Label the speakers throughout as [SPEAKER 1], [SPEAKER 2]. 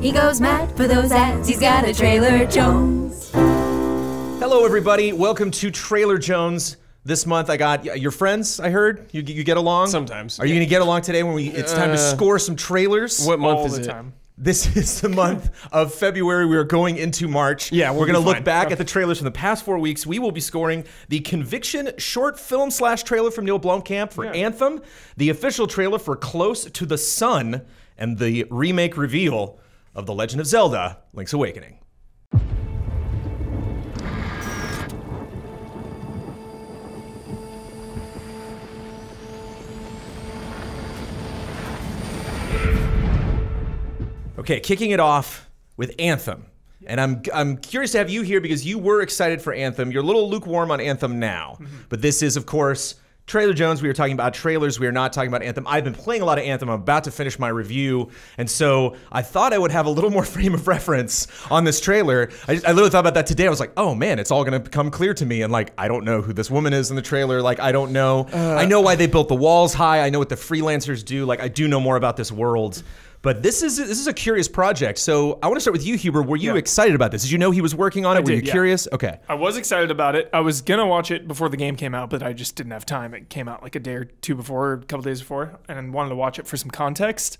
[SPEAKER 1] He goes mad for those ads. He's got a Trailer Jones.
[SPEAKER 2] Hello, everybody. Welcome to Trailer Jones. This month, I got your friends. I heard you, you get along.
[SPEAKER 3] Sometimes.
[SPEAKER 2] Are you going to get along today when we? It's time to
[SPEAKER 3] Uh,
[SPEAKER 2] score some trailers.
[SPEAKER 3] What month
[SPEAKER 4] all
[SPEAKER 3] is
[SPEAKER 4] the
[SPEAKER 3] it?
[SPEAKER 4] time.
[SPEAKER 2] This is the month of February. We are going into March.
[SPEAKER 3] Yeah, we'll
[SPEAKER 2] we're going to
[SPEAKER 3] be
[SPEAKER 2] look
[SPEAKER 3] fine.
[SPEAKER 2] back at the trailers from the past four weeks. We will be scoring the Conviction short film slash trailer from Neill Blomkamp for Anthem, the official trailer for Close to the Sun, and the remake reveal of The Legend of Zelda: Link's Awakening. Okay, kicking it off with Anthem. And I'm I'm curious to have you here because you were excited for Anthem. You're a little lukewarm on Anthem now. Mm-hmm. But this is of course Trailer Jones. We are talking about trailers. We are not talking about Anthem. I've been playing a lot of Anthem. I'm about to finish my review. And so I thought I would have a little more frame of reference on this trailer. I, I literally thought about that today. I was like, oh man, it's all going to become clear to me. And like, I don't know who this woman is in the trailer. Like, I don't know. I uh. know why they built the walls high. I know what the freelancers do. Like, I do know more about this world. But this is this is a curious project. So I want to start with you, Huber. Were you
[SPEAKER 4] Yeah.
[SPEAKER 2] excited about this? Did you know he was working on it? Were
[SPEAKER 4] did,
[SPEAKER 2] you
[SPEAKER 4] yeah.
[SPEAKER 2] curious? Okay.
[SPEAKER 4] I was excited about it. I was gonna watch it before the game came out, but I just didn't have time. It came out like a day or two before, a couple days before, and wanted to watch it for some context.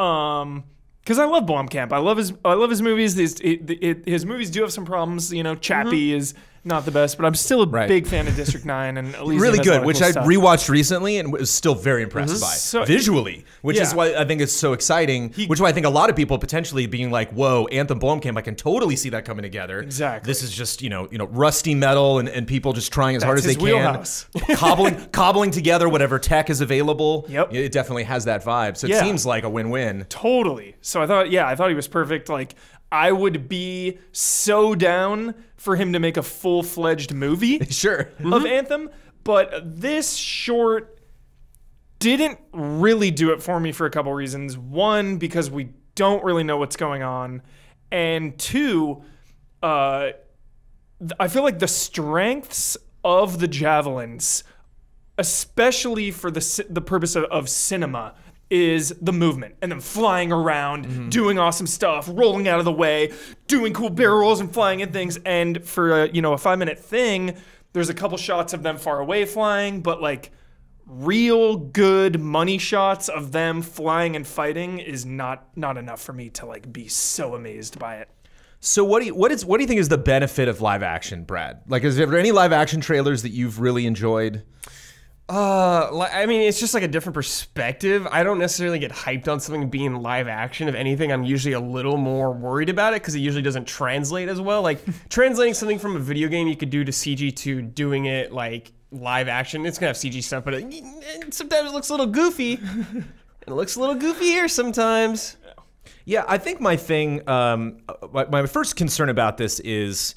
[SPEAKER 4] Um, because I love Blomkamp. I love his. I love his movies. His, it, his movies do have some problems. You know, Chappie is not the best, but I'm still a
[SPEAKER 2] Right.
[SPEAKER 4] big fan of District Nine and Elysium
[SPEAKER 2] really
[SPEAKER 4] has a lot
[SPEAKER 2] good, which
[SPEAKER 4] cool
[SPEAKER 2] I
[SPEAKER 4] stuff.
[SPEAKER 2] rewatched recently and was still very impressed mm-hmm. by
[SPEAKER 4] So-
[SPEAKER 2] visually, which is why I think it's so exciting. which is why I think a lot of people potentially being like, "Whoa, Anthem Blomkamp!" I can totally see that coming together.
[SPEAKER 4] Exactly.
[SPEAKER 2] This is just you know you know rusty metal and, and people just trying as hard as
[SPEAKER 4] That's
[SPEAKER 2] they
[SPEAKER 4] his
[SPEAKER 2] can, cobbling cobbling together whatever tech is available.
[SPEAKER 4] Yep.
[SPEAKER 2] it definitely has that vibe. So it
[SPEAKER 4] Yeah.
[SPEAKER 2] seems like a win-win.
[SPEAKER 4] Totally. So I thought, yeah, I thought he was perfect. Like, I would be so down for him to make a full fledged movie
[SPEAKER 2] Sure.
[SPEAKER 4] of Anthem, but this short didn't really do it for me for a couple reasons. One, because we don't really know what's going on, and two, uh, I feel like the strengths of the javelins especially for the the purpose of, of cinema is the movement and them flying around mm-hmm. doing awesome stuff rolling out of the way doing cool barrel rolls and flying in things and for a, you know a five minute thing there's a couple shots of them far away flying but like real good money shots of them flying and fighting is not not enough for me to like be so amazed by it
[SPEAKER 2] So what do you what is what do you think is the benefit of live action, Brad? Like, is there any live action trailers that you've really enjoyed?
[SPEAKER 3] Uh, li- I mean, it's just like a different perspective. I don't necessarily get hyped on something being live action. If anything, I'm usually a little more worried about it because it usually doesn't translate as well. Like translating something from a video game you could do to CG to doing it like live action. It's gonna have CG stuff, but it, sometimes it looks a little goofy. and it looks a little goofy here sometimes.
[SPEAKER 2] Yeah, I think my thing, um, my, my first concern about this is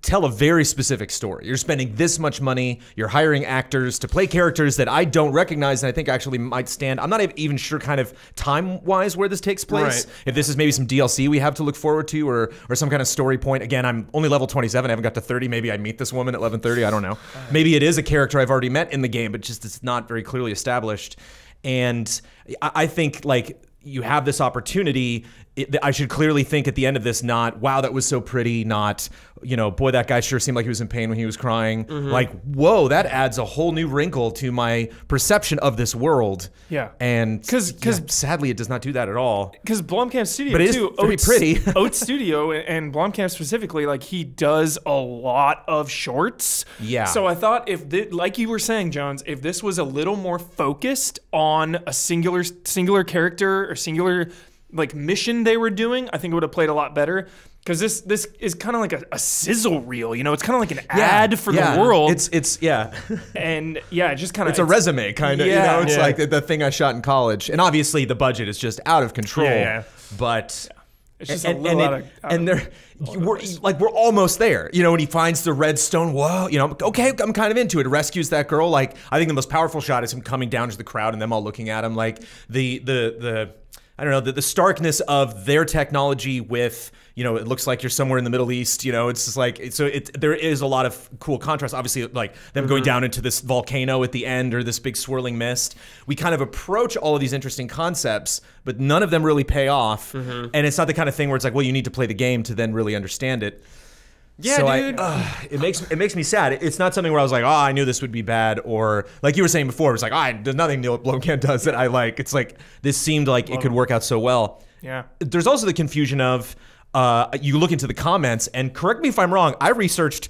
[SPEAKER 2] tell a very specific story. You're spending this much money, you're hiring actors to play characters that I don't recognize and I think actually might stand. I'm not even sure kind of time wise where this takes place.
[SPEAKER 3] Right.
[SPEAKER 2] If this is maybe some DLC we have to look forward to or or some kind of story point. Again, I'm only level 27, I haven't got to 30. Maybe I meet this woman at 11:30, I don't know. Maybe it is a character I've already met in the game, but just it's not very clearly established. And I, I think like you have this opportunity. It, I should clearly think at the end of this, not wow, that was so pretty. Not you know, boy, that guy sure seemed like he was in pain when he was crying.
[SPEAKER 4] Mm-hmm.
[SPEAKER 2] Like, whoa, that adds a whole new wrinkle to my perception of this world.
[SPEAKER 4] Yeah.
[SPEAKER 2] and
[SPEAKER 4] 'Cause- 'cause-
[SPEAKER 2] yeah, sadly, it does not do that at all.
[SPEAKER 4] because Blomkamp Studio
[SPEAKER 2] But it is
[SPEAKER 4] too, Oats,
[SPEAKER 2] pretty.
[SPEAKER 4] Oats Studio and Blomkamp specifically, like he does a lot of shorts.
[SPEAKER 2] Yeah.
[SPEAKER 4] So I thought if, thi- like you were saying, Jones, if this was a little more focused on a singular singular character or singular like mission they were doing, I think it would have played a lot better. Because this this is kind of like a, a sizzle reel, you know, it's kind of like an ad for
[SPEAKER 2] yeah.
[SPEAKER 4] the world.
[SPEAKER 2] It's it's yeah.
[SPEAKER 4] and yeah, it just kind of
[SPEAKER 2] It's a resume, kind of.
[SPEAKER 4] Yeah.
[SPEAKER 2] you know, it's
[SPEAKER 4] Yeah.
[SPEAKER 2] like the, the thing I shot in college, and obviously the budget is just out of control.
[SPEAKER 4] Yeah, yeah.
[SPEAKER 2] But
[SPEAKER 4] It's just
[SPEAKER 2] and,
[SPEAKER 4] a little
[SPEAKER 2] and,
[SPEAKER 4] out
[SPEAKER 2] it-
[SPEAKER 4] of, out
[SPEAKER 2] and
[SPEAKER 4] of-
[SPEAKER 2] they're we're like we're almost there. You know, when he finds the red stone, whoa, you know, okay, I'm kind of into it. Rescues that girl. Like I think the most powerful shot is him coming down to the crowd and them all looking at him. Like the the the I don't know the, the starkness of their technology with you know it looks like you're somewhere in the Middle East. You know, it's just like so it there is a lot of cool contrast. Obviously, like them going mm-hmm. down into this volcano at the end or this big swirling mist. We kind of approach all of these interesting concepts, but none of them really pay off. Mm-hmm. And it's not the kind of thing where it's like, well, you need to play the game to then really understand it.
[SPEAKER 3] Yeah,
[SPEAKER 2] So I-
[SPEAKER 3] dude.
[SPEAKER 2] it makes it makes me sad. It's not something where I was like, oh, I knew this would be bad, or like you were saying before, it was like, oh, there's nothing Neill Blomkamp does that I like. It's like this seemed like it could work out so well.
[SPEAKER 4] Yeah.
[SPEAKER 2] There's also the confusion of uh, you look into the comments, and correct me if I'm wrong. I researched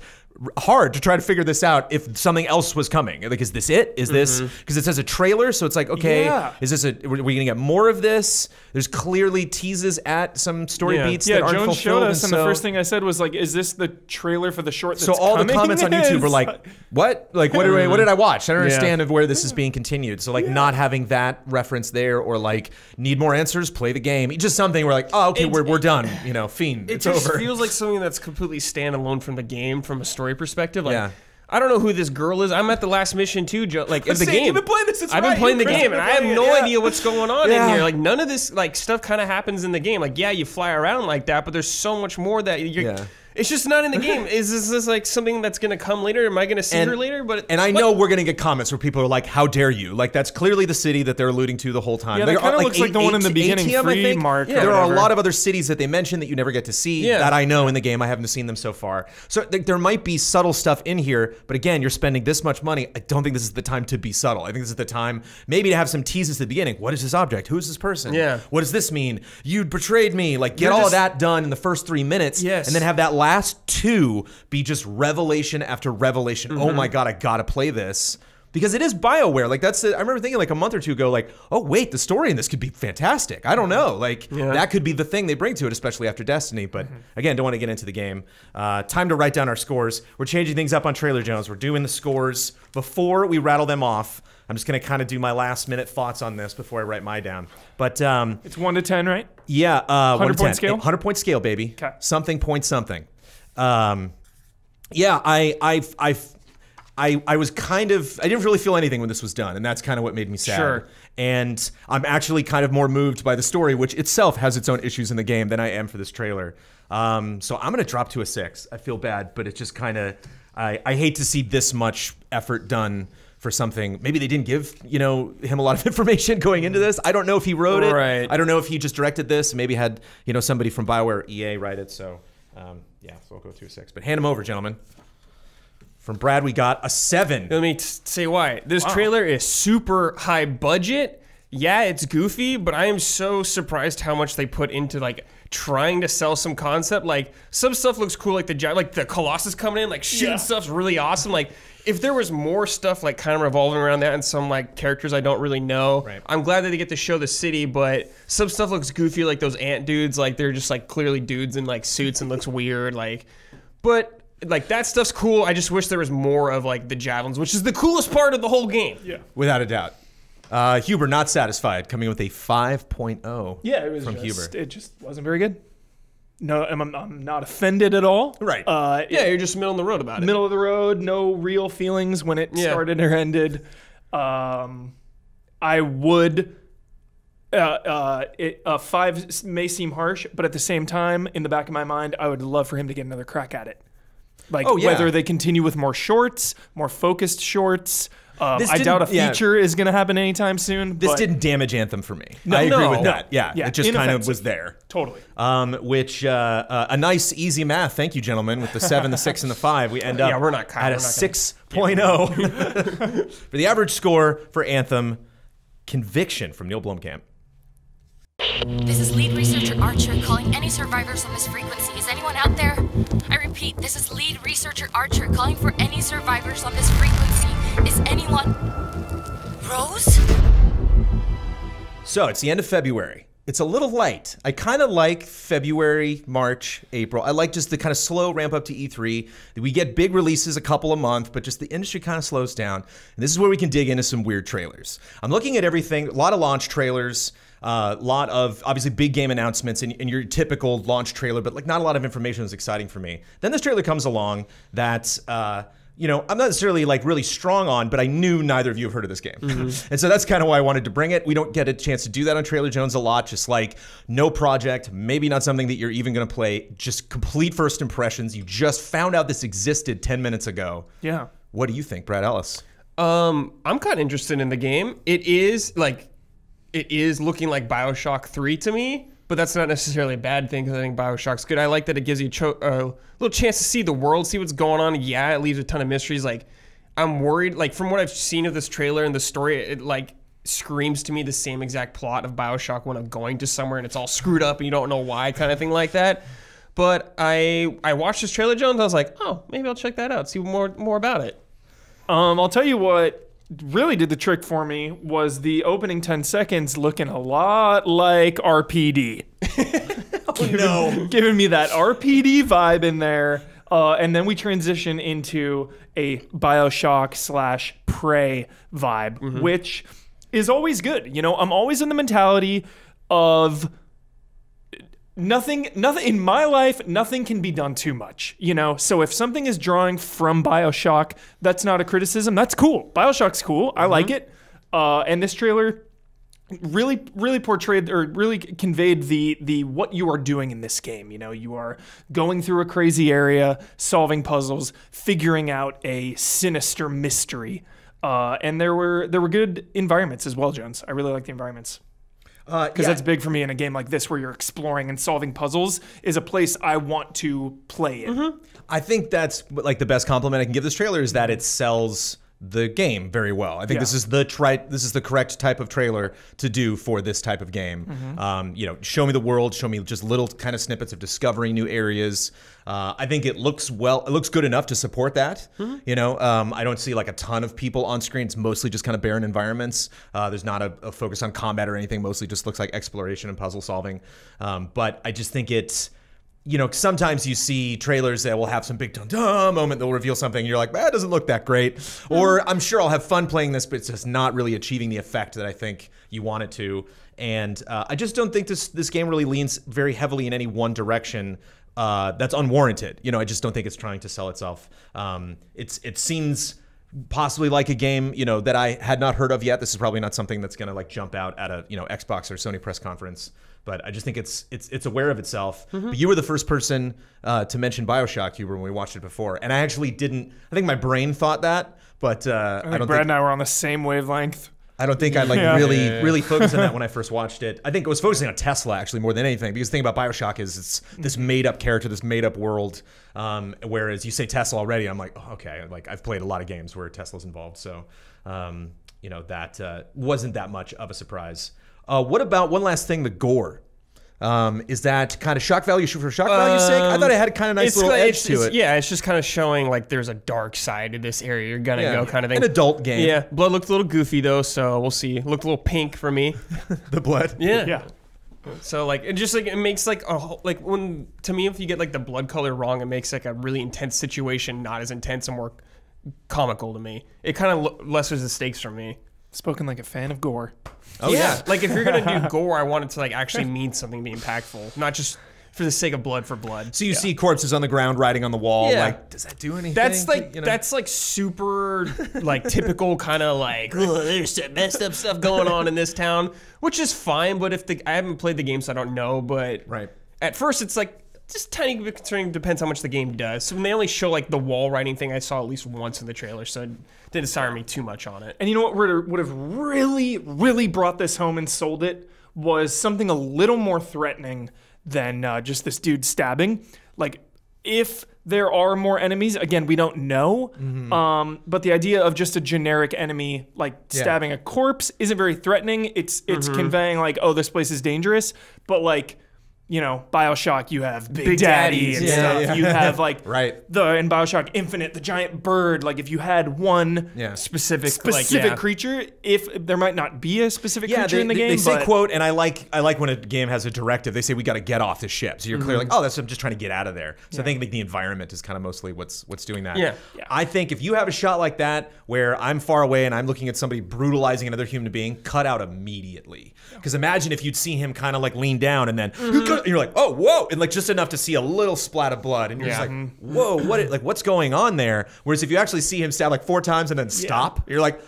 [SPEAKER 2] hard to try to figure this out if something else was coming. Like, is this it? Is this mm-hmm. because it says a trailer? So it's like, okay,
[SPEAKER 4] Yeah.
[SPEAKER 2] is this a? Are we gonna get more of this? There's clearly teases at some story
[SPEAKER 3] Yeah.
[SPEAKER 2] beats
[SPEAKER 4] Yeah,
[SPEAKER 2] that aren't
[SPEAKER 4] Jones
[SPEAKER 2] fulfilled.
[SPEAKER 4] showed us, and the
[SPEAKER 2] so-
[SPEAKER 4] first thing I said was like, "Is this the trailer for the short?" That's
[SPEAKER 2] so all the comments on YouTube were like, "What? Like, what did I, what did I watch? I don't
[SPEAKER 3] Yeah.
[SPEAKER 2] understand of where this is being continued." So like, not having that reference there, or like, need more answers, play the game. Just something We're like, oh, okay,
[SPEAKER 3] It-
[SPEAKER 2] we're, we're done. You know, fiend,
[SPEAKER 3] It
[SPEAKER 2] it's
[SPEAKER 3] just
[SPEAKER 2] over.
[SPEAKER 3] feels like something that's completely standalone from the game, from a story perspective. Like,
[SPEAKER 2] Yeah.
[SPEAKER 3] I don't know who this girl is. I'm at the last mission too, Joe. Like of the game.
[SPEAKER 2] you've been playing this,
[SPEAKER 3] I've been playing the game, and I have
[SPEAKER 2] playing it,
[SPEAKER 3] no
[SPEAKER 2] yeah.
[SPEAKER 3] idea what's going on
[SPEAKER 2] Yeah.
[SPEAKER 3] in here. Like none of this like stuff kind of happens in the game. Like yeah, you fly around like that, but there's so much more that you're.
[SPEAKER 2] Yeah.
[SPEAKER 3] It's just not in the game. Is this, this like something that's gonna come later? Am I gonna see
[SPEAKER 2] And-
[SPEAKER 3] her later? But
[SPEAKER 2] And I
[SPEAKER 3] what?
[SPEAKER 2] know we're gonna get comments where people are like, "How dare you?" Like that's clearly the city that they're alluding to the whole time.
[SPEAKER 4] Yeah,
[SPEAKER 2] There
[SPEAKER 4] that kinda
[SPEAKER 2] are,
[SPEAKER 4] looks like the one in the beginning,
[SPEAKER 2] ATM,
[SPEAKER 4] free
[SPEAKER 2] think.
[SPEAKER 4] mark or
[SPEAKER 2] there are a lot of other cities that they mention that you never get to see
[SPEAKER 3] Yeah.
[SPEAKER 2] that I know in the game. I haven't seen them so far. So like, there might be subtle stuff in here, but again, you're spending this much money. I don't think this is the time to be subtle. I think this is the time maybe to have some teases at the beginning. What is this object? Who is this person?
[SPEAKER 3] Yeah.
[SPEAKER 2] What does this mean? You betrayed me. Like get
[SPEAKER 3] You're
[SPEAKER 2] all of
[SPEAKER 3] just-
[SPEAKER 2] that done in the first three minutes,
[SPEAKER 3] Yes.
[SPEAKER 2] and then have that last two be just revelation after revelation.
[SPEAKER 3] Mm-hmm.
[SPEAKER 2] Oh my god, I gotta play this. Because it is Bioware. Like that's the, I remember thinking like a month or two ago, like, oh wait, the story in this could be fantastic. I don't know. Like that could be the thing they bring to it, especially after Destiny. But
[SPEAKER 3] Mm-hmm.
[SPEAKER 2] again, don't want to get into the game. Uh, time to write down our scores. We're changing things up on Trailer Jones. We're doing the scores before we rattle them off. I'm just gonna kind of do my last minute thoughts on this before I write my down. But um,
[SPEAKER 4] It's one to ten, right?
[SPEAKER 2] yeah, uh,
[SPEAKER 4] 100 point scale?
[SPEAKER 2] 100 point scale, baby.
[SPEAKER 4] 'Kay.
[SPEAKER 2] Something point something. Um, yeah, I, I, I, I, I was kind of, I didn't really feel anything when this was done, and that's kind of what made me sad.
[SPEAKER 3] Sure.
[SPEAKER 2] And I'm actually kind of more moved by the story, which itself has its own issues in the game, than I am for this trailer. Um, so I'm gonna drop to a six. I feel bad, but it's just kind of, I, I hate to see this much effort done for something. Maybe they didn't give you know him a lot of information going into this. I don't know if he wrote it.
[SPEAKER 3] Right.
[SPEAKER 2] I don't know if he just directed this. Maybe had you know somebody from Bioware or EA write it. So um, yeah, so we'll go through six. But hand them over, gentlemen. From Brad, we got a seven.
[SPEAKER 3] Let me t- say why. This trailer is super high budget. Yeah, it's goofy, but I am so surprised how much they put into like trying to sell some concept. Like some stuff looks cool, like the like the Colossus coming in, like shooting
[SPEAKER 4] Yeah.
[SPEAKER 3] stuff's really awesome. Like if there was more stuff like kind of revolving around that and some like characters I don't really know,
[SPEAKER 2] Right.
[SPEAKER 3] I'm glad that they get to show the city. But some stuff looks goofy, like those ant dudes. Like they're just like clearly dudes in like suits and looks weird. Like, but like that stuff's cool. I just wish there was more of like the javelins, which is the coolest part of the whole game.
[SPEAKER 4] Yeah.
[SPEAKER 2] Without a doubt. Uh, Huber not satisfied, coming with a 5.0.
[SPEAKER 4] Yeah, it was
[SPEAKER 2] from
[SPEAKER 4] just,
[SPEAKER 2] Huber.
[SPEAKER 4] It just wasn't very good. No, I'm, I'm- not offended at all.
[SPEAKER 2] Right.
[SPEAKER 4] Uh,
[SPEAKER 3] Yeah, you're just middle of the road about it.
[SPEAKER 4] middle of the road, no real feelings when it
[SPEAKER 3] Yeah.
[SPEAKER 4] started or ended. Um, I would. Uh, uh, it, uh, five may seem harsh, but at the same time, in the back of my mind, I would love for him to get another crack at it. Like
[SPEAKER 2] Oh, yeah.
[SPEAKER 4] whether they continue with more shorts, more focused shorts. Um,
[SPEAKER 2] This
[SPEAKER 4] I doubt a
[SPEAKER 2] didn't- yeah.
[SPEAKER 4] feature is going to happen anytime soon.
[SPEAKER 2] This
[SPEAKER 4] but
[SPEAKER 2] didn't damage Anthem for me.
[SPEAKER 4] No,
[SPEAKER 2] I agree
[SPEAKER 4] no,
[SPEAKER 2] with that. Yeah,
[SPEAKER 4] Yeah,
[SPEAKER 2] it just kind of was there.
[SPEAKER 4] totally.
[SPEAKER 2] Um, which uh, uh, a nice easy math. Thank you, gentlemen. With the seven, the six, and the five, we end up
[SPEAKER 3] Yeah, we're not-
[SPEAKER 2] at
[SPEAKER 3] we're
[SPEAKER 2] a
[SPEAKER 3] not gonna-
[SPEAKER 2] 6.0 for the average score for Anthem. Conviction from Neill Blomkamp.
[SPEAKER 5] This is lead researcher Archer calling any survivors on this frequency. Is anyone out there? I repeat, this is lead researcher Archer calling for any survivors on this frequency. Is anyone. Rose?
[SPEAKER 2] So it's the end of February. It's a little light. I kind of like February, March, April. I like just the kind of slow ramp up to E3. We get big releases a couple a month, but just the industry kind of slows down. And this is where we can dig into some weird trailers. I'm looking at everything, a lot of launch trailers, a lot of obviously big game announcements, and your typical launch trailer, but like not a lot of information is exciting for me. Then this trailer comes along that. Uh, you know, I'm not necessarily like really strong on, but I knew neither of you have heard of this game.
[SPEAKER 3] Mm-hmm.
[SPEAKER 2] and so that's kind of why I wanted to bring it. We don't get a chance to do that on Trailer Jones a lot, just like no project, maybe not something that you're even going to play, just complete first impressions. You just found out this existed 10 minutes ago.
[SPEAKER 4] Yeah.
[SPEAKER 2] What do you think, Brad Ellis?
[SPEAKER 3] Um, I'm kind of interested in the game. It is like, it is looking like Bioshock 3 to me, but that's not necessarily a bad thing because I think Bioshock's good. I like that it gives you a a little chance to see the world, see what's going on. Yeah, it leaves a ton of mysteries. Like, I'm worried. Like from what I've seen of this trailer and the story, it like screams to me the same exact plot of Bioshock when I'm going to somewhere and it's all screwed up and you don't know why, kind of thing like that. But I I watched this trailer, Jones. I was like, oh, maybe I'll check that out, see more more about it.
[SPEAKER 4] Um, I'll tell you what really did the trick for me was the opening 10 seconds looking a lot like RPD.
[SPEAKER 2] no.
[SPEAKER 4] Giving me that RPD vibe in there. Uh, and then we transition into a Bioshock slash Prey vibe, which is always good. You know, I'm always in the mentality of nothing nothing in my life nothing can be done too much you know? So if something is drawing from bioshock that's not a criticism. That's cool. Bioshock's cool. I like it. Uh, and this trailer really really portrayed or really conveyed the the what you are doing in this game you know? You are going through a crazy area solving puzzles figuring out a sinister mystery. Uh, and there were there were good environments as well jones. I really like the environments
[SPEAKER 2] Uh,
[SPEAKER 4] because that's big for me in a game like this where you're exploring and solving puzzles is a place I want to play in.
[SPEAKER 2] I think that's like the best compliment I can give this trailer is that it sells the game very well. I think this is the tri- this is the correct type of trailer to do for this type of game. Um, you know, show me the world, show me just little kind of snippets of discovering new areas. Uh, I think it looks well, it looks good enough to support that. You know, um, I don't see like a ton of people on screen. It's mostly just kind of barren environments. Uh, there's not a, a focus on combat or anything. Mostly just looks like exploration and puzzle solving. Um, but I just think it's you know, sometimes you see trailers that will have some big dun dun moment that will reveal something, and you're like, that doesn't look that great. Or I'm sure I'll have fun playing this, but it's just not really achieving the effect that I think you want it to. And uh, I just don't think this this game really leans very heavily in any one direction. Uh, that's unwarranted. You know, I just don't think it's trying to sell itself. Um, it's it seems possibly like a game you know that I had not heard of yet. This is probably not something that's going to like jump out at a you know Xbox or Sony press conference. But I just think it's it's it's aware of itself. But you were the first person uh, to mention Bioshock, Huber, when we watched it before, and I actually didn't. I think my brain thought that, but uh, I,
[SPEAKER 4] I
[SPEAKER 2] don't
[SPEAKER 4] Brad
[SPEAKER 2] think
[SPEAKER 4] and I were on the same wavelength.
[SPEAKER 2] I don't think I like
[SPEAKER 4] Yeah.
[SPEAKER 2] really really focused on that when I first watched it. I think it was focusing on Tesla actually more than anything because the thing about Bioshock is it's this made up character, this made up world. Um, whereas you say Tesla already, I'm like, oh, okay, like I've played a lot of games where Tesla's involved, so um, you know that uh, wasn't that much of a surprise. Uh, what about one last thing, the gore? Um, is that kind of shock value for shock value's sake? I thought it had a kind of nice little
[SPEAKER 3] like-
[SPEAKER 2] edge
[SPEAKER 3] it's-
[SPEAKER 2] to
[SPEAKER 3] it's-
[SPEAKER 2] it.
[SPEAKER 3] Yeah, it's just kind of showing like there's a dark side to this area. You're gonna go kind of thing.
[SPEAKER 2] An adult game.
[SPEAKER 3] Yeah, blood looked a little goofy though, so we'll see. Looked a little pink for me.
[SPEAKER 2] the blood.
[SPEAKER 3] Yeah.
[SPEAKER 4] Yeah.
[SPEAKER 3] So like it just like it makes like a whole- like when to me if you get like the blood color wrong, it makes like a really intense situation not as intense and more comical to me. It kind of l- lessens the stakes for me.
[SPEAKER 4] Spoken like a fan of gore.
[SPEAKER 2] Oh yeah.
[SPEAKER 3] like if you're gonna do gore, I want it to like actually mean something, be impactful, not just for the sake of blood for blood.
[SPEAKER 2] So you see corpses on the ground, writing on the wall.
[SPEAKER 3] Yeah.
[SPEAKER 2] Like, does that do anything?
[SPEAKER 3] That's like
[SPEAKER 2] You know?
[SPEAKER 3] that's like super like typical kind of like there's some messed up stuff going on in this town, which is fine. But if the I haven't played the game, so I don't know. But
[SPEAKER 2] Right.
[SPEAKER 3] at first, it's like just tiny bit concerning. Depends how much the game does. So when they only show like the wall writing thing, I saw at least once in the trailer, so it didn't sour me too much on it.
[SPEAKER 4] And you know what would would have really, really brought this home and sold it was something a little more threatening than uh, just this dude stabbing. Like, if there are more enemies, again, we don't know. Um, but the idea of just a generic enemy like stabbing a corpse isn't very threatening. It's it's conveying like, oh, this place is dangerous. But like. You know, Bioshock, you have Big,
[SPEAKER 3] Big
[SPEAKER 4] Daddy and
[SPEAKER 3] yeah,
[SPEAKER 4] stuff.
[SPEAKER 2] yeah.
[SPEAKER 4] You have like
[SPEAKER 2] Right.
[SPEAKER 4] the in Bioshock Infinite, the giant bird. Like if you had one
[SPEAKER 2] Yeah.
[SPEAKER 3] Specific,
[SPEAKER 4] specific
[SPEAKER 3] like,
[SPEAKER 4] creature if there might not be a specific creature
[SPEAKER 2] they,
[SPEAKER 4] in the
[SPEAKER 2] they-
[SPEAKER 4] game
[SPEAKER 2] they say
[SPEAKER 4] but
[SPEAKER 2] quote, and I like I like when a game has a directive. They say we got to get off the ship. So you're clearly like, mm-hmm. oh, that's I'm just trying to get out of there. So I think like, the environment is kind of mostly what's what's doing that.
[SPEAKER 3] Yeah.
[SPEAKER 2] I think if you have a shot like that where I'm far away and I'm looking at somebody brutalizing another human being, cut out immediately. Because imagine if you'd see him kind of like lean down and then you mm-hmm. cut- and you're like, oh, whoa, and like just enough to see a little splat of blood, and you're
[SPEAKER 3] Yeah.
[SPEAKER 2] just like, whoa, what? i- Like, what's going on there? Whereas if you actually see him stab like four times and then stop, you're like.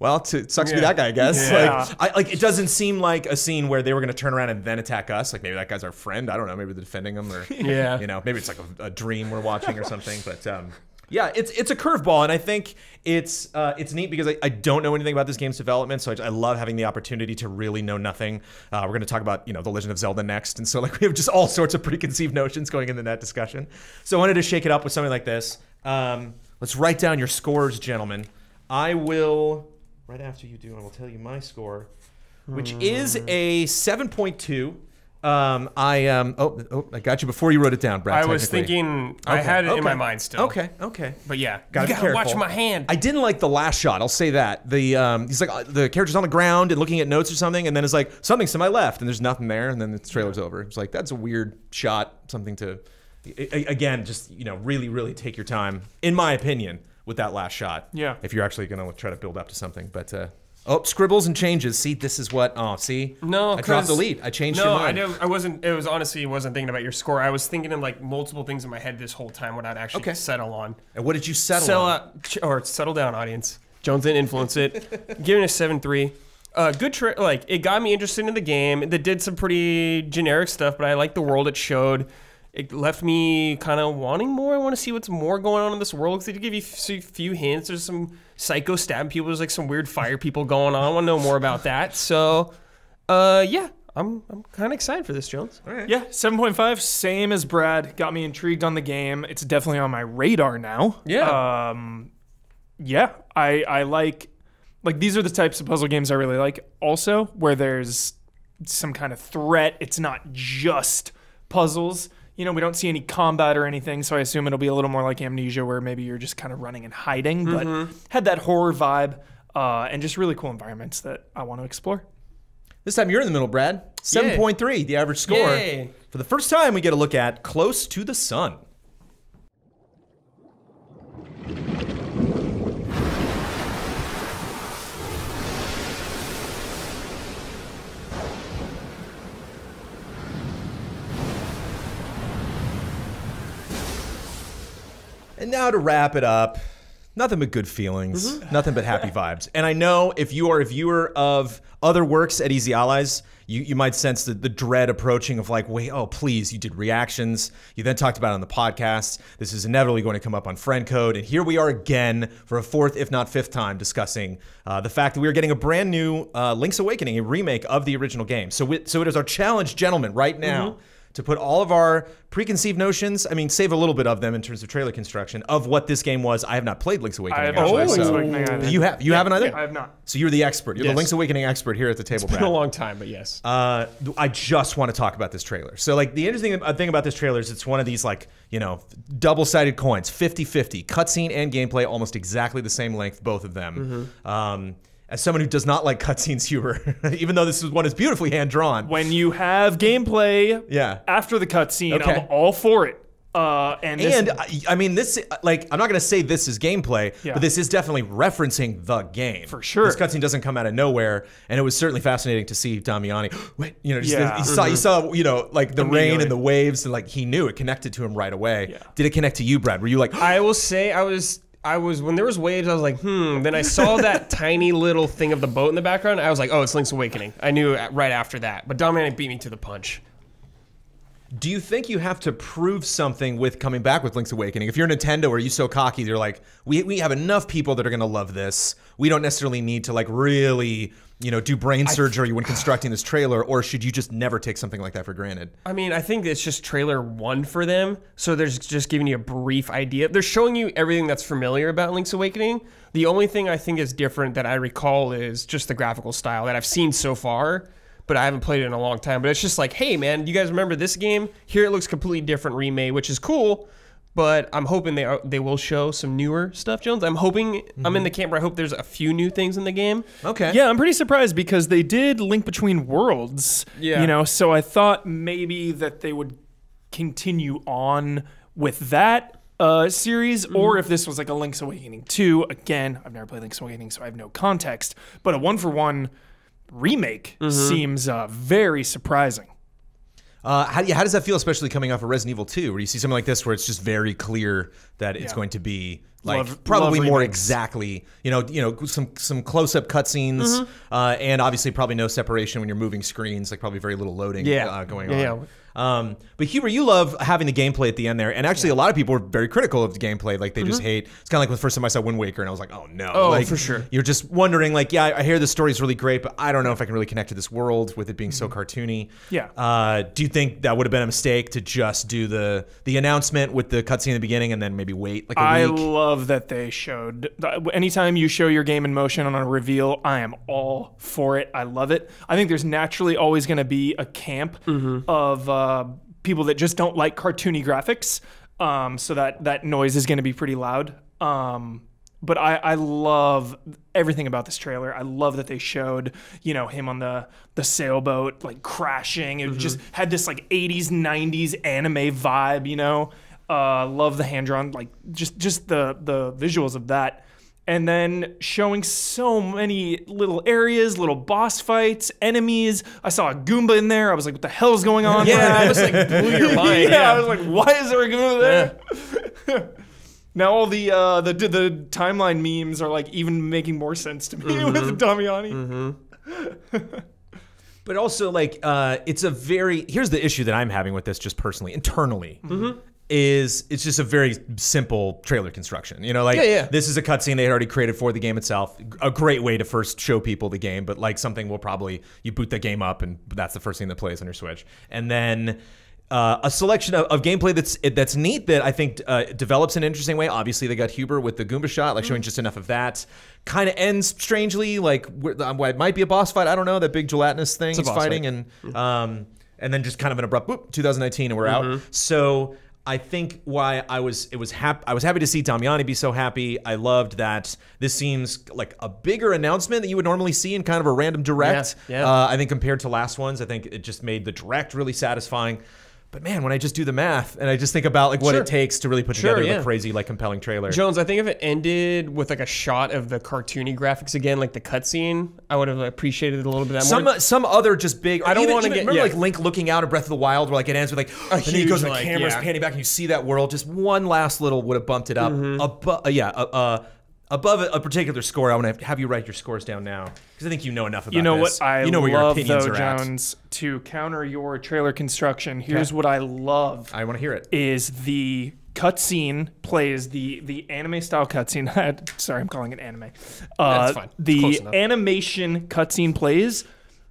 [SPEAKER 2] Well, it sucks to be that guy, I guess.
[SPEAKER 4] Yeah.
[SPEAKER 2] Like, I, like it doesn't seem like a scene where they were going to turn around and then attack us. Like maybe that guy's our friend. I don't know. Maybe they're defending him, or
[SPEAKER 3] Yeah.
[SPEAKER 2] you know, maybe it's like a, a dream we're watching or something. But um, yeah, it's it's a curveball, and I think it's uh, it's neat because I, I don't know anything about this game's development, so I, I love having the opportunity to really know nothing. Uh, we're going to talk about you know the Legend of Zelda next, and so like we have just all sorts of preconceived notions going into that discussion. So I wanted to shake it up with something like this. Um, let's write down your scores, gentlemen. I will right after you do. I will tell you my score, which is a seven point two. Um, I um, oh, oh, I got you before you wrote it down, Brad.
[SPEAKER 3] I was thinking I
[SPEAKER 2] Okay,
[SPEAKER 3] had it in my mind still.
[SPEAKER 2] Okay, okay.
[SPEAKER 3] But yeah,
[SPEAKER 2] Gotta
[SPEAKER 3] you
[SPEAKER 2] be
[SPEAKER 3] gotta watch
[SPEAKER 2] careful.
[SPEAKER 3] my hand.
[SPEAKER 2] I didn't like the last shot. I'll say that. The um, he's like uh, the character's on the ground and looking at notes or something, and then it's like something's to my left, and there's nothing there, and then the trailer's over. It's like that's a weird shot. Something to, a- a- again, just you know, really, really take your time, in my opinion, with that last shot.
[SPEAKER 4] Yeah.
[SPEAKER 2] If you're actually gonna try to build up to something, but. uh Oh, scribbles and changes. See, this is what. Oh, see.
[SPEAKER 3] No,
[SPEAKER 2] I dropped the lead. I changed
[SPEAKER 3] no,
[SPEAKER 2] your
[SPEAKER 3] I
[SPEAKER 2] mind.
[SPEAKER 3] don't. I wasn't. It was honestly wasn't thinking about your score. I was thinking of like multiple things in my head this whole time. What I'd actually
[SPEAKER 2] Okay.
[SPEAKER 3] settle on.
[SPEAKER 2] And what did you settle
[SPEAKER 3] Sell
[SPEAKER 2] on?
[SPEAKER 3] out or settle down, audience. Jones didn't influence it. Giving a seven three. Uh, good tra- like it got me interested in the game. It did some pretty generic stuff, but I liked the world it showed. It left me kind of wanting more. I want to see what's more going on in this world. Because they did give you a few hints. There's some psycho stab people. There's like some weird fire people going on. I want to know more about that. So, uh, yeah, I'm I'm kind of excited for this, Jones.
[SPEAKER 4] Yeah, 7.5, same as Brad. Got me intrigued on the game. It's definitely on my radar now.
[SPEAKER 3] Yeah.
[SPEAKER 4] Um, yeah, I I like like these are the types of puzzle games I really like. Also, where there's some kind of threat. It's not just puzzles. You know, we don't see any combat or anything, so I assume it'll be a little more like Amnesia, where maybe you're just kind of running and hiding. But had that horror vibe uh, and just really cool environments that I want to explore.
[SPEAKER 2] This time you're in the middle, Brad. 7.3, the average score.
[SPEAKER 3] Yay.
[SPEAKER 2] For the first time, we get a look at Close to the Sun. And now to wrap it up, nothing but good feelings, nothing but happy vibes. And I know if you are a viewer of other works at Easy Allies, you, you might sense the, the dread approaching of like, wait, oh, please, you did reactions. You then talked about it on the podcast. This is inevitably going to come up on Friend Code. And here we are again for a fourth, if not fifth time, discussing uh, the fact that we are getting a brand new uh, Link's Awakening, a remake of the original game. So, we, so it is our challenge, gentlemen, right now to put all of our preconceived notions, I mean, save a little bit of them in terms of trailer construction of what this game was. I have not played Link's Awakening.
[SPEAKER 4] I have not
[SPEAKER 2] actually,
[SPEAKER 4] played Link's Awakening either.
[SPEAKER 2] You have? You haven't either?
[SPEAKER 4] I have not.
[SPEAKER 2] So you're the expert. You're the Link's Awakening expert here at the table,
[SPEAKER 3] Been a long time, but yes.
[SPEAKER 2] Uh, I just want to talk about this trailer. So, like, the interesting thing about this trailer is it's one of these, like, you know, double sided coins 50 50. Cutscene and gameplay almost exactly the same length, both of them. Um, as someone who does not like cutscenes Huber, even though this is one is beautifully hand drawn.
[SPEAKER 4] When you have gameplay
[SPEAKER 2] Yeah.
[SPEAKER 4] after the cutscene,
[SPEAKER 2] Okay.
[SPEAKER 4] I'm all for it. Uh, and this,
[SPEAKER 2] And I, I mean, this like I'm not gonna say this is gameplay,
[SPEAKER 4] Yeah.
[SPEAKER 2] but this is definitely referencing the game
[SPEAKER 4] For sure.
[SPEAKER 2] This cutscene doesn't come out of nowhere, and it was certainly fascinating to see Damiani. Wait, you know, just
[SPEAKER 4] Yeah.
[SPEAKER 2] you saw you saw you know like the rain and the waves, and like he knew it connected to him right away.
[SPEAKER 4] Yeah.
[SPEAKER 2] Did it connect to you, Brad? Were you like,
[SPEAKER 3] I will say I was I was when there was waves I was like hmm then I saw that tiny little thing of the boat in the background I was like oh it's Link's Awakening I knew right after that but Dominic beat me to the punch
[SPEAKER 2] do you think you have to prove something with coming back with Link's Awakening? If you're Nintendo, are you so cocky? They're like, we we have enough people that are gonna love this. We don't necessarily need to like really. You know, do brain surgery when constructing this trailer, or should you just never take something like that for granted?
[SPEAKER 3] I mean I think it's just trailer one for them so they're just giving you a brief idea. They're showing you everything that's familiar about Link's Awakening. The only thing I think is different that I recall is just the graphical style that I've seen so far but I haven't played it in a long time. But it's just like hey man you guys remember this game? Here it looks completely different remade which is cool but I'm hoping they are, they will show some newer stuff, Jones. I'm hoping I'm in the camp where I hope there's a few new things in the game.
[SPEAKER 2] Okay.
[SPEAKER 4] Yeah, I'm pretty surprised because they did Link Between Worlds.
[SPEAKER 3] Yeah.
[SPEAKER 4] You know, so I thought maybe that they would continue on with that uh, series, or if this was like a Link's Awakening 2. Again, I've never played Link's Awakening, so I have no context. But a one for one remake seems uh, very surprising.
[SPEAKER 2] Uh, how, yeah, how does that feel, especially coming off of Resident Evil 2, where you see something like this, where it's just very clear that it's
[SPEAKER 4] Yeah.
[SPEAKER 2] going to be like
[SPEAKER 4] Love-
[SPEAKER 2] probably more exactly, you know, you know, some some close up cutscenes,
[SPEAKER 3] Mm-hmm.
[SPEAKER 2] uh, and obviously probably no separation when you're moving screens, like probably very little loading
[SPEAKER 3] Yeah.
[SPEAKER 2] uh, going
[SPEAKER 3] Yeah,
[SPEAKER 2] on. Um, but Huber, you love having the gameplay at the end there, and actually a lot of people were very critical of the gameplay. Like they just hate. It's kind of like the first time I saw Wind Waker, and I was like, oh no,
[SPEAKER 3] Mm-hmm. Oh,
[SPEAKER 2] like,
[SPEAKER 3] for sure.
[SPEAKER 2] You're just wondering, like, yeah, I hear the story's really great, but I don't know if I can really connect to this world with it being so cartoony.
[SPEAKER 4] Yeah.
[SPEAKER 2] Uh, do you think that would have been a mistake to just do the the announcement with the cutscene in the beginning and then maybe wait like a
[SPEAKER 4] I
[SPEAKER 2] week?
[SPEAKER 4] Love that they showed. Anytime you show your game in motion on a reveal, I am all for it. I love it. I think there's naturally always going to be a camp of uh, people that just don't like cartoony graphics. Um, so that that noise is going to be pretty loud. Um, but I, I love everything about this trailer. I love that they showed, you know, him on the the sailboat like crashing. It just had this like 80s 90s anime vibe, you know. Uh, love the hand drawn like just just the the visuals of that. And then showing so many little areas, little boss fights, enemies. I saw a Goomba in there. I was like, what the hell is going on?
[SPEAKER 3] Yeah, it was like blew your mind.
[SPEAKER 4] yeah,
[SPEAKER 3] yeah.
[SPEAKER 4] I was like, why is there a Goomba there? now all the uh, the the timeline memes are like even making more sense to me
[SPEAKER 3] Mm-hmm.
[SPEAKER 4] with Damiani.
[SPEAKER 2] But also, like, uh, it's a very. Here's the issue that I'm having with this, just personally, internally.
[SPEAKER 3] Mm-hmm.
[SPEAKER 2] Is it's just a very simple trailer construction. You know, like
[SPEAKER 3] Yeah, yeah.
[SPEAKER 2] this is a cutscene they had already created for the game itself. A great way to first show people the game, but like something will probably you boot the game up and that's the first thing that plays on your Switch, and then. Uh, a selection of, of gameplay that's that's neat that I think uh, develops in an interesting way. Obviously, they got Huber with the Goomba shot, like
[SPEAKER 3] Mm-hmm.
[SPEAKER 2] showing just enough of that. Kind of ends strangely, like where, um, it might be a boss fight. I don't know that big gelatinous thing
[SPEAKER 3] a
[SPEAKER 2] he's fighting,
[SPEAKER 3] fight.
[SPEAKER 2] and um, and then just kind of an abrupt boop, 2019, and we're
[SPEAKER 3] Mm-hmm.
[SPEAKER 2] out. So I think why I was it was happy I was happy to see Damiani be so happy. I loved that this seems like a bigger announcement that you would normally see in kind of a random direct.
[SPEAKER 3] Yeah, yeah.
[SPEAKER 2] Uh, I think compared to last ones, I think it just made the direct really satisfying. But man, when I just do the math and I just think about like what
[SPEAKER 3] Sure.
[SPEAKER 2] it takes to really put
[SPEAKER 3] Sure,
[SPEAKER 2] together
[SPEAKER 3] yeah.
[SPEAKER 2] a crazy like compelling trailer.
[SPEAKER 3] Jones, I think if it ended with like a shot of the cartoony graphics again, like the cutscene, I would have appreciated it a little bit
[SPEAKER 2] Some
[SPEAKER 3] more.
[SPEAKER 2] some other just big.
[SPEAKER 3] I don't wanna get-
[SPEAKER 2] remember
[SPEAKER 3] yeah.
[SPEAKER 2] like Link looking out at Breath of the Wild, where like it ends with like, and then he goes and the
[SPEAKER 3] like,
[SPEAKER 2] camera's
[SPEAKER 3] yeah.
[SPEAKER 2] panning back, and you see that world. Just one last little would have bumped it up. Abo- uh, yeah, uh, uh, above a, a particular score. I want to have you write your scores down now because I think you know enough about
[SPEAKER 4] You know
[SPEAKER 2] this.
[SPEAKER 4] what I
[SPEAKER 2] you know where your
[SPEAKER 4] love
[SPEAKER 2] opinions
[SPEAKER 4] though,
[SPEAKER 2] are at.
[SPEAKER 4] Jones, to counter your trailer construction. Here's what I love
[SPEAKER 2] I want to hear it.
[SPEAKER 4] is the cutscene plays the the anime style cutscene. Sorry, I'm calling it anime. Uh,
[SPEAKER 3] That's fine.
[SPEAKER 4] The animation cutscene plays.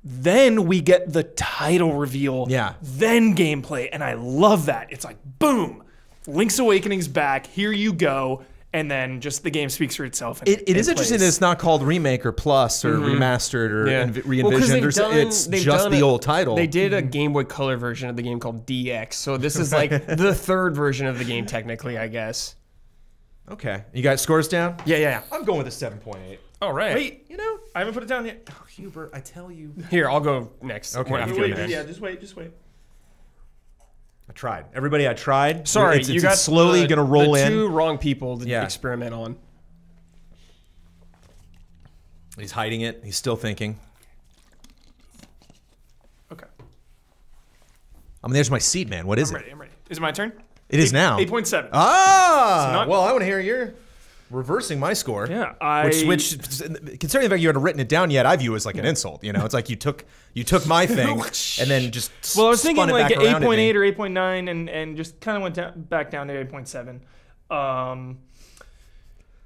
[SPEAKER 4] Then we get the title reveal.
[SPEAKER 2] Yeah.
[SPEAKER 4] Then gameplay, and I love that. It's like boom, Link's Awakening's back. Here you go. And then just the game speaks for itself. and
[SPEAKER 2] It, it is interesting that it's not called remake or plus or mm-hmm. remastered or
[SPEAKER 3] Yeah.
[SPEAKER 2] inv- re-envisioned.
[SPEAKER 3] they've
[SPEAKER 2] or so-
[SPEAKER 3] done-
[SPEAKER 2] it's just the
[SPEAKER 3] a-
[SPEAKER 2] old title.
[SPEAKER 3] They did a Game Boy Color version of the game called DX, so this is like the third version of the game, technically, I guess.
[SPEAKER 2] Okay, you got scores down?
[SPEAKER 3] Yeah, yeah.
[SPEAKER 2] I'm going with a 7.8.
[SPEAKER 3] All right.
[SPEAKER 4] Wait,
[SPEAKER 2] You know,
[SPEAKER 4] I haven't put it down yet.
[SPEAKER 2] oh, Hubert, I tell you.
[SPEAKER 3] Here, I'll go next.
[SPEAKER 2] Okay,
[SPEAKER 3] We're after you
[SPEAKER 4] Wait, yeah, just wait, just wait.
[SPEAKER 2] I tried. Everybody, I tried.
[SPEAKER 3] Sorry,
[SPEAKER 2] it's,
[SPEAKER 3] you
[SPEAKER 2] it's
[SPEAKER 3] got
[SPEAKER 2] slowly
[SPEAKER 3] the-
[SPEAKER 2] gonna roll
[SPEAKER 3] the
[SPEAKER 2] in.
[SPEAKER 3] two wrong people to
[SPEAKER 2] Yeah.
[SPEAKER 3] experiment on.
[SPEAKER 2] He's hiding it. He's still thinking.
[SPEAKER 4] Okay,
[SPEAKER 2] I mean, there's my seat, man. What is
[SPEAKER 4] I'm
[SPEAKER 2] it?
[SPEAKER 4] ready. I'm ready. Is it my turn?
[SPEAKER 2] It is now.
[SPEAKER 4] Eight point seven.
[SPEAKER 2] Ah,
[SPEAKER 4] not-
[SPEAKER 2] well, I want to hear your reversing my score.
[SPEAKER 4] Yeah, I-
[SPEAKER 2] Which, which, considering the fact you hadn't written it down yet, I view as like an insult. You know, it's like you took you took my thing and then just
[SPEAKER 4] Well, I was thinking like
[SPEAKER 2] back around at me.
[SPEAKER 4] 8.8 or 8.9 and, and just kind of went down, back down to 8.7. Um,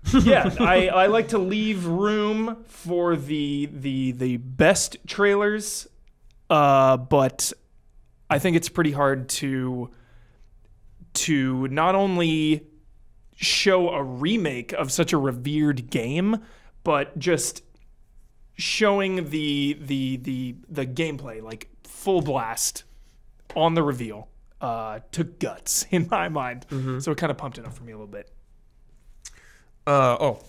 [SPEAKER 4] yeah, I, I like to leave room for the the the best trailers, uh, but I think it's pretty hard to to not only show a remake of such a revered game, but just showing the the the the gameplay like full blast on the reveal uh took guts in my mind so it kind of pumped it up for me a little bit
[SPEAKER 3] Uh, oh,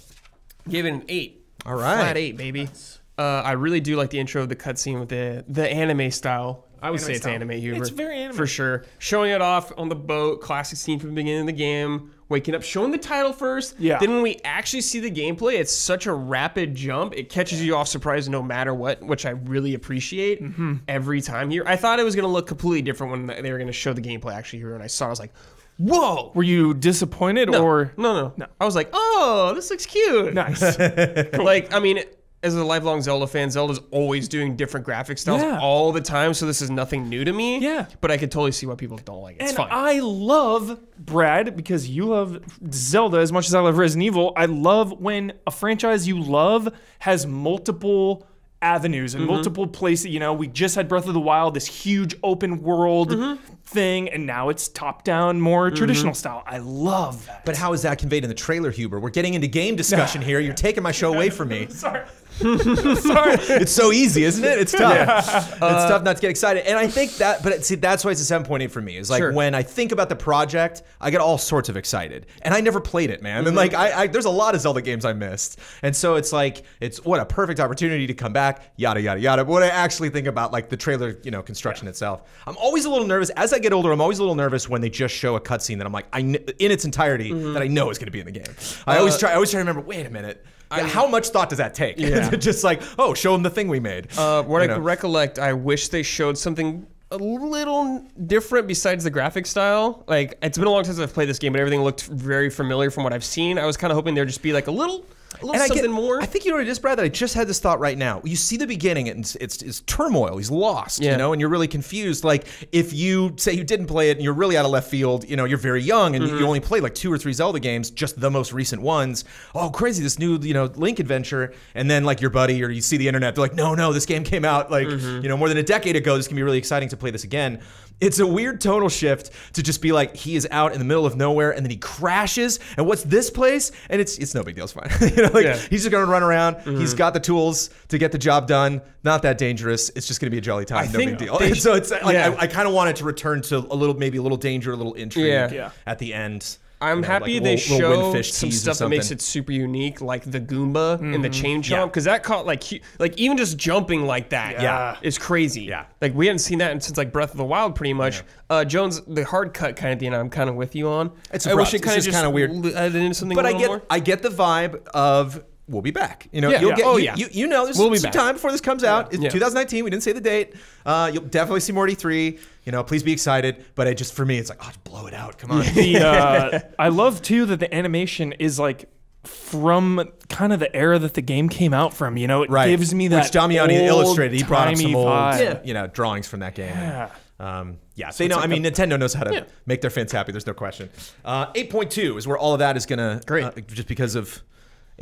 [SPEAKER 3] gave it an eight.
[SPEAKER 2] All right.
[SPEAKER 3] Flat eight, baby. Uh, I really do like the intro of the cutscene with the the anime style. I would
[SPEAKER 4] Anime
[SPEAKER 3] say it's
[SPEAKER 4] style.
[SPEAKER 3] anime Huber.
[SPEAKER 4] It's very anime.
[SPEAKER 3] for sure. Showing it off on the boat, classic scene from the beginning of the game waking up, showing the title first.
[SPEAKER 4] Yeah.
[SPEAKER 3] Then when we actually see the gameplay, it's such a rapid jump. It catches you off surprise no matter what, which I really appreciate
[SPEAKER 4] Mm-hmm.
[SPEAKER 3] every time here. I thought it was going to look completely different when they were going to show the gameplay actually here. And I saw, it, I was like, whoa.
[SPEAKER 4] Were you disappointed or
[SPEAKER 3] No, no, no. I was like, oh, this looks cute.
[SPEAKER 4] nice?
[SPEAKER 3] Like, I mean, as a lifelong Zelda fan, Zelda's always doing different graphic styles
[SPEAKER 4] Yeah.
[SPEAKER 3] all the time, so this is nothing new to me.
[SPEAKER 4] Yeah.
[SPEAKER 3] But I could totally see why people don't like it. It's
[SPEAKER 4] and
[SPEAKER 3] fine.
[SPEAKER 4] I love Brad because you love Zelda as much as I love Resident Evil. I love when a franchise you love has multiple avenues and mm-hmm. multiple places. You know, we just had Breath of the Wild, this huge open world mm-hmm. thing, and now it's top down, more mm-hmm. traditional style. I love that.
[SPEAKER 2] But how is that conveyed in the trailer, Huber? We're getting into game discussion here. You're taking my show away from me.
[SPEAKER 4] Sorry. Sorry.
[SPEAKER 2] It's so easy, isn't it? It's tough. Uh, it's tough not to get excited. And I think that, but see, that's why it's a 7.8 for me. Is like
[SPEAKER 3] Sure.
[SPEAKER 2] when I think about the project, I get all sorts of excited. And I never played it, man. And mm-hmm. like, I, I, there's a lot of Zelda games I missed. And so it's like, it's what a perfect opportunity to come back, yada, yada, yada. But when I actually think about like the trailer, you know, construction itself, I'm always a little nervous. As I get older, I'm always a little nervous when they just show a cutscene that I'm like, I, kn- in its entirety, mm-hmm. that I know is going to be in the game. I always uh, try, I always try to remember, wait a minute. How much thought does that take?
[SPEAKER 3] Yeah.
[SPEAKER 2] just like, oh, show them the thing we made.
[SPEAKER 3] Uh, what
[SPEAKER 2] You
[SPEAKER 3] I
[SPEAKER 2] know?
[SPEAKER 3] recollect, I wish they showed something a little different besides the graphic style. Like it's been a long time since I've played this game, but everything looked very familiar from what I've seen. I was kind of hoping there'd just be like a little, a little
[SPEAKER 2] I
[SPEAKER 3] something
[SPEAKER 2] get,
[SPEAKER 3] more.
[SPEAKER 2] I think you know what it is, Brad. That I just had this thought right now. You see the beginning, and it's, it's, it's turmoil. He's lost,
[SPEAKER 3] Yeah.
[SPEAKER 2] you know, and you're really confused. Like if you say you didn't play it, and you're really out of left field, you know, you're very young, and
[SPEAKER 3] Mm-hmm.
[SPEAKER 2] you only played like two or three Zelda games, just the most recent ones. Oh, crazy! This new, you know, Link adventure, and then like your buddy or you see the internet, they're like, no, no, this game came out like
[SPEAKER 3] Mm-hmm.
[SPEAKER 2] you know more than a decade ago. This can be really exciting to play this again. It's a weird tonal shift to just be like he is out in the middle of nowhere and then he crashes and what's this place and it's it's no big deal it's fine you know like
[SPEAKER 3] Yeah.
[SPEAKER 2] he's just gonna run around
[SPEAKER 3] Mm-hmm.
[SPEAKER 2] he's got the tools to get the job done not that dangerous it's just gonna be a jolly time
[SPEAKER 3] I
[SPEAKER 2] no
[SPEAKER 3] think
[SPEAKER 2] big deal
[SPEAKER 3] they
[SPEAKER 2] so it's like
[SPEAKER 3] yeah.
[SPEAKER 2] I, I kind of want it to return to a little maybe a little danger a little intrigue
[SPEAKER 3] Yeah.
[SPEAKER 4] Yeah.
[SPEAKER 2] at the end
[SPEAKER 3] I'm
[SPEAKER 2] You know,
[SPEAKER 3] happy
[SPEAKER 2] like
[SPEAKER 3] they
[SPEAKER 2] little- little
[SPEAKER 3] show
[SPEAKER 2] windfish
[SPEAKER 3] some stuff that makes it super unique, like the Goomba and the chain
[SPEAKER 2] Yeah.
[SPEAKER 3] chomp, because that caught like like even just jumping like that,
[SPEAKER 2] Yeah.
[SPEAKER 3] is crazy.
[SPEAKER 2] Yeah.
[SPEAKER 3] like we haven't seen that since like Breath of the Wild, pretty much. Uh, Jones, the hard cut kind of thing, I'm kind of with you on.
[SPEAKER 2] It's
[SPEAKER 3] I wish it kind of
[SPEAKER 2] just
[SPEAKER 3] just
[SPEAKER 2] kinda weird.
[SPEAKER 3] l- added into something.
[SPEAKER 2] but I get
[SPEAKER 3] more.
[SPEAKER 2] I get the vibe of we'll be back. You know,
[SPEAKER 3] Yeah.
[SPEAKER 2] you'll
[SPEAKER 3] Yeah.
[SPEAKER 2] get
[SPEAKER 3] Oh,
[SPEAKER 2] you,
[SPEAKER 3] yeah.
[SPEAKER 2] you, you know there's
[SPEAKER 3] We'll be
[SPEAKER 2] some
[SPEAKER 3] back.
[SPEAKER 2] time before this comes out. It's
[SPEAKER 3] Yeah.
[SPEAKER 2] 2019. We didn't say the date. Uh, you'll definitely see more E3. You know, please be excited. But it just for me, it's like, oh, just blow it out. Come on.
[SPEAKER 4] the uh, I love too that the animation is like from kind of the era that the game came out from. You know, it
[SPEAKER 2] right.
[SPEAKER 4] gives me that
[SPEAKER 2] Which Damiani illustrated. He brought up some
[SPEAKER 4] timey
[SPEAKER 2] old,
[SPEAKER 4] vibe.
[SPEAKER 2] You know, drawings from that game.
[SPEAKER 4] Yeah.
[SPEAKER 2] Um, yeah, they know. I mean, Nintendo knows how to make their fans happy. There's no question. Uh, 8.2 is where all of that is gonna.
[SPEAKER 3] Great.
[SPEAKER 2] uh, just because of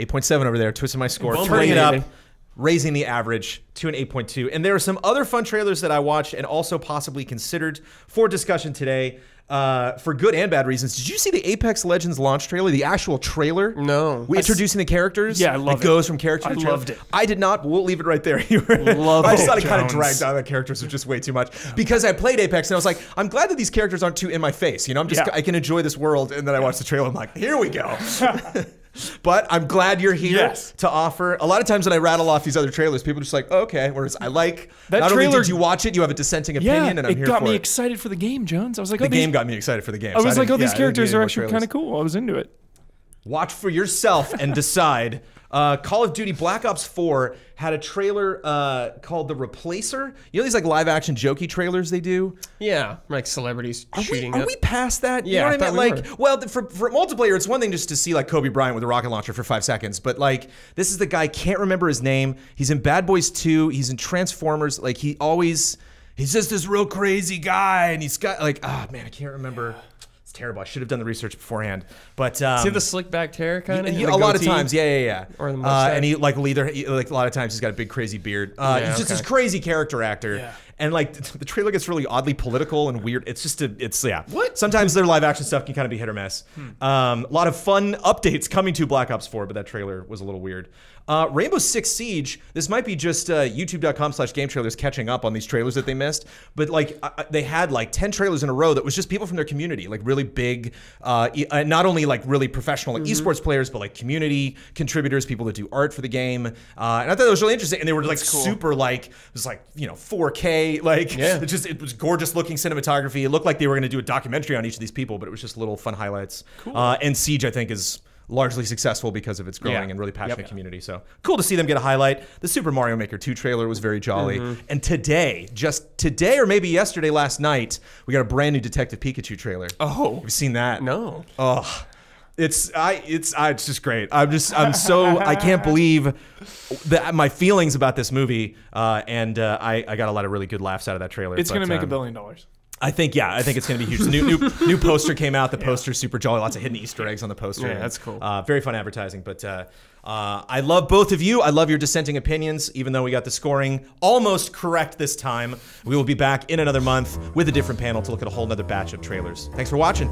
[SPEAKER 2] 8.7 over there, twisting my score, turning it up, raising the average to an 8.2. And there are some other fun trailers that I watched and also possibly considered for discussion today. Uh, for good and bad reasons. Did you see the Apex Legends launch trailer? The actual trailer?
[SPEAKER 3] No.
[SPEAKER 2] We introducing the characters.
[SPEAKER 4] Yeah, I love
[SPEAKER 2] it.
[SPEAKER 4] it.
[SPEAKER 2] goes from character
[SPEAKER 4] I
[SPEAKER 2] to trailer.
[SPEAKER 4] loved it.
[SPEAKER 2] I did not, but we'll leave it right there.
[SPEAKER 4] Love
[SPEAKER 2] I just thought it kind of dragged on. the characters was just way too much because I played Apex and I was like, I'm glad that these characters aren't too in my face. You know, I'm just
[SPEAKER 4] Yeah.
[SPEAKER 2] I can enjoy this world. And then I watched the trailer. I'm like, here we go. but I'm glad you're here
[SPEAKER 4] Yes.
[SPEAKER 2] to offer. A lot of times when I rattle off these other trailers, people are just like, oh, okay. Whereas I like
[SPEAKER 4] That
[SPEAKER 2] not only
[SPEAKER 4] trailer-
[SPEAKER 2] did you watch it, you have a dissenting
[SPEAKER 4] Yeah,
[SPEAKER 2] opinion, and I'm
[SPEAKER 4] it
[SPEAKER 2] here
[SPEAKER 4] got me excited for the game, Jones. I was like,
[SPEAKER 2] the
[SPEAKER 4] oh, these-
[SPEAKER 2] game got me excited for the game.
[SPEAKER 4] I
[SPEAKER 2] so
[SPEAKER 4] was like, oh,
[SPEAKER 2] didn't-
[SPEAKER 4] oh, these
[SPEAKER 2] yeah, I
[SPEAKER 4] characters are actually kind of cool. I was into it.
[SPEAKER 2] Watch for yourself and decide. Uh, Call of Duty Black Ops 4 had a trailer uh, called The Replacer. You know these like live action jokey trailers they do?
[SPEAKER 3] yeah, like celebrities
[SPEAKER 2] Are, we, are we past that? You
[SPEAKER 3] Yeah,
[SPEAKER 2] know
[SPEAKER 3] I
[SPEAKER 2] what I
[SPEAKER 3] thought
[SPEAKER 2] mean?
[SPEAKER 3] we
[SPEAKER 2] Like, well, for, for multiplayer, it's one thing just to see like Kobe Bryant with a rocket launcher for five seconds, but like this is the guy, can't remember his name. He's in Bad Boys 2, he's in Transformers. Like, he always, he's just this real crazy guy, and he's got like, ah, man, I can't remember. It's terrible. I should have done the research beforehand. But, um,
[SPEAKER 3] See the slick back hair kind of.
[SPEAKER 2] he- a lot of times, yeah, yeah, yeah.
[SPEAKER 3] Or the
[SPEAKER 2] uh, and he like will either he- like a lot of times he's got a big crazy beard. Uh,
[SPEAKER 3] Yeah,
[SPEAKER 2] he's just
[SPEAKER 3] okay.
[SPEAKER 2] this crazy character actor.
[SPEAKER 4] Yeah.
[SPEAKER 2] And like the trailer gets really oddly political and weird. It's just a, it's yeah. What? Sometimes their live action stuff can kind of be hit or miss. Um, a lot of fun updates coming to Black Ops 4, but that trailer was a little weird. Uh, Rainbow Six Siege. This might be just uh, YouTube.com/slash Game Trailers catching up on these trailers that they missed. But like they had like ten trailers in a row that was just people from their community, like really big, uh, e- uh, not only like really professional like esports players, but like community contributors, people that do art for the game. Uh, and I thought that was really interesting. And they were like super like it was like you know 4K. Like,
[SPEAKER 3] Yeah.
[SPEAKER 2] it just it was gorgeous looking cinematography. It looked like they were going to do a documentary on each of these people, but it was just little fun highlights. Cool. Uh, and Siege, I think, is largely successful because of its growing
[SPEAKER 3] Yeah.
[SPEAKER 2] and really passionate community. So cool to see them get a highlight. The Super Mario Maker 2 trailer was very jolly.
[SPEAKER 3] Mm-hmm.
[SPEAKER 2] And today, just today or maybe yesterday, last night, we got a brand new Detective Pikachu trailer.
[SPEAKER 3] Oh.
[SPEAKER 2] You've seen that?
[SPEAKER 3] No.
[SPEAKER 2] Oh, it's I it's I, it's just great. I'm just I'm so I can't believe that my feelings about this movie. Uh, and uh, I I got a lot of really good laughs out of that trailer.
[SPEAKER 4] It's
[SPEAKER 2] but,
[SPEAKER 4] going to make a
[SPEAKER 2] um,
[SPEAKER 4] billion dollars.
[SPEAKER 2] I think yeah, I think it's going to be huge. New new new poster came out. The poster's super jolly. Lots of hidden Easter eggs on the poster.
[SPEAKER 3] Yeah, that's cool.
[SPEAKER 2] Uh, very fun advertising. But uh, uh, I love both of you. I love your dissenting opinions. Even though we got the scoring almost correct this time, we will be back in another month with a different panel to look at a whole nother batch of trailers. Thanks for watching.